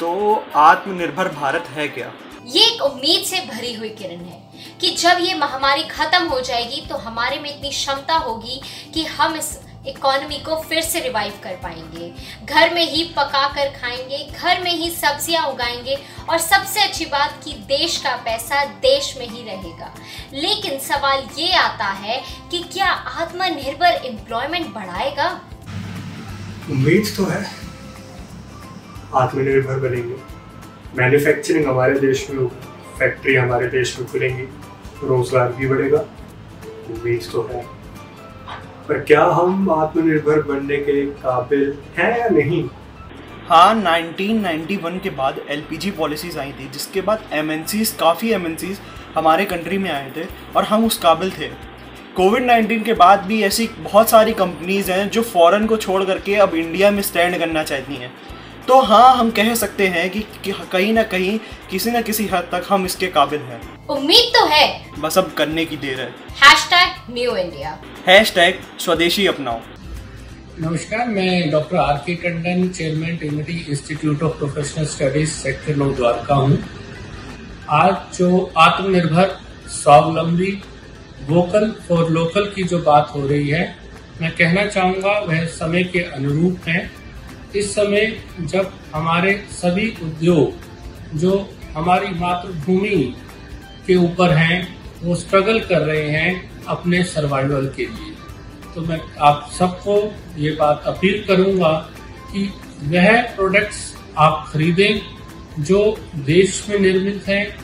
तो आत्मनिर्भर भारत है क्या? ये एक उम्मीद से भरी हुई किरण है कि जब ये महामारी खत्म हो जाएगी तो हमारे में इतनी क्षमता होगी कि हम इस इकोनॉमी को फिर से रिवाइव कर पाएँगे। घर में ही पका कर खाएँगे घर में ही सब्ज़ियाँ उगाएँगे और सबसे अच्छी बात कि देश का पैसा देश में ही रहेगा। लेकिन सवाल ये आता है कि क्या आत्मनिर्भर एम्प्लॉयमेंट बढ़ाएगा? उम्मीद तो है आत्मनिर्भर बनेंगे। मैन्युफैक्चरिंग हमारे देश में होगी फैक्ट्री हमारे देश में खुलेंगी, रोज़गार भी बढ़ेगा, उम्मीद तो है। पर क्या हम आत्मनिर्भर बनने के काबिल हैं या नहीं? हाँ 1991 के बाद एलपीजी पॉलिसीज़ आई थी, जिसके बाद एम काफ़ी एम हमारे कंट्री में आए थे और हम उस काबिल थे। कोविड 19 के बाद भी ऐसी बहुत सारी कंपनीज़ हैं जो फॉरेन को छोड़ करके अब इंडिया में स्टैंड करना चाहती हैं। तो हाँ हम कह सकते हैं कि, कि कहीं ना कहीं किसी न किसी हद तक हम इसके काबिल हैं। उम्मीद तो है। बस अब करने की देर है। हैशटैग न्यू इंडिया हैशटैग स्वदेशी अपनाओ। नमस्कार मैं doctor R K Tandon chairman trinity institute of professional studies sector नौ द्वारका हूँ। आज जो आत्मनिर्भर स्वावलंबी वोकल फॉर लोकल की जो बात हो रही है मैं कहना चाहूँगा वह समय के अनुरूप है। इस समय जब हमारे सभी उद्योग जो हमारी मातृभूमि के ऊपर हैं, वो स्ट्रगल कर रहे हैं अपने सर्वाइवल के लिए। तो मैं आप सबको ये बात अपील करूँगा कि वह प्रोडक्ट्स आप खरीदें जो देश में निर्मित हैं,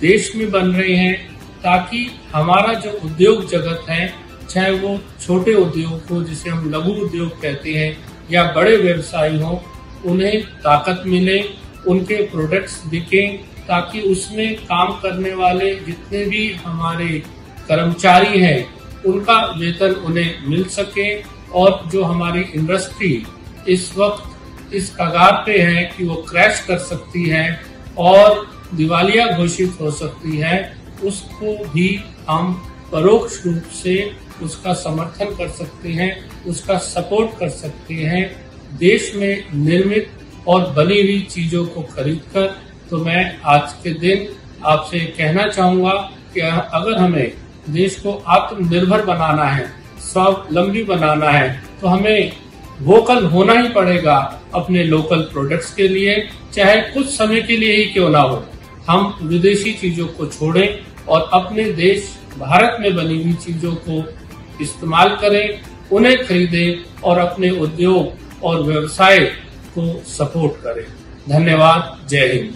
देश में बन रहे हैं, ताकि हमारा जो उद्योग जगत है, चाहे वो छोटे उद्योग हो जिसे हम लघु उद्योग कहते हैं या बड़े व्यवसायी हों, उन्हें ताकत मिले, उनके प्रोडक्ट्स बिकें, ताकि उसमें काम करने वाले जितने भी हमारे कर्मचारी हैं, उनका वेतन उन्हें मिल सके और जो हमारी इंडस्ट्री इस वक्त इस कगार पे है कि वो क्रैश कर सकती है और दिवालिया घोषित हो सकती है, उसको भी हम परोक्ष रूप से उसका समर्थन कर सकते हैं, उसका सपोर्ट कर सकते हैं। देश में निर्मित और बनी हुई चीज़ों को खरीद कर तो मैं आज के दिन आपसे कहना चाहूँगा कि अगर हमें देश को आत्मनिर्भर बनाना है, स्वावलंबी बनाना है तो हमें वोकल होना ही पड़ेगा अपने लोकल प्रोडक्ट्स के लिए, चाहे कुछ समय के लिए ही क्यों ना हो। हम विदेशी चीज़ों को छोड़ें और अपने देश भारत में बनी हुई चीज़ों को इस्तेमाल करें, उन्हें खरीदें और अपने उद्योग और व्यवसाय को सपोर्ट करें। धन्यवाद, जय हिंद।